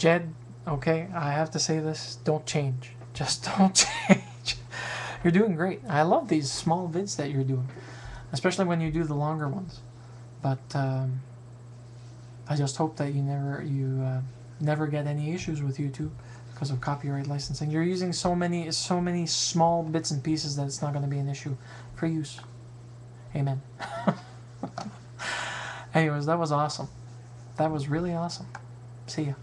Jed, okay, I have to say this. Don't change. Just don't change. You're doing great. I love these small vids that you're doing, especially when you do the longer ones. But um, I just hope that you never you uh, never get any issues with YouTube because of copyright licensing. You're using so many so many small bits and pieces that it's not going to be an issue for use. Amen. Anyways, that was awesome. That was really awesome. See ya.